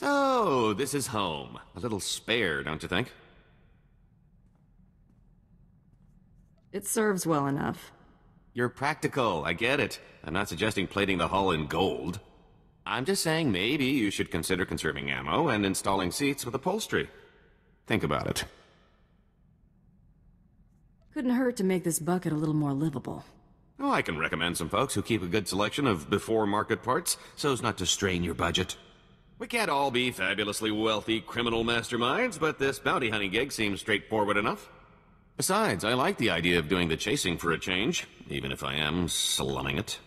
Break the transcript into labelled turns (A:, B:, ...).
A: So, this is home. A little spare, don't you think?
B: It serves well enough.
A: You're practical, I get it. I'm not suggesting plating the hull in gold. I'm just saying maybe you should consider conserving ammo and installing seats with upholstery. Think about it.
B: Couldn't hurt to make this bucket a little more livable.
A: Oh, I can recommend some folks who keep a good selection of before market parts so as not to strain your budget. We can't all be fabulously wealthy criminal masterminds, but this bounty hunting gig seems straightforward enough. Besides, I like the idea of doing the chasing for a change, even if I am slumming it.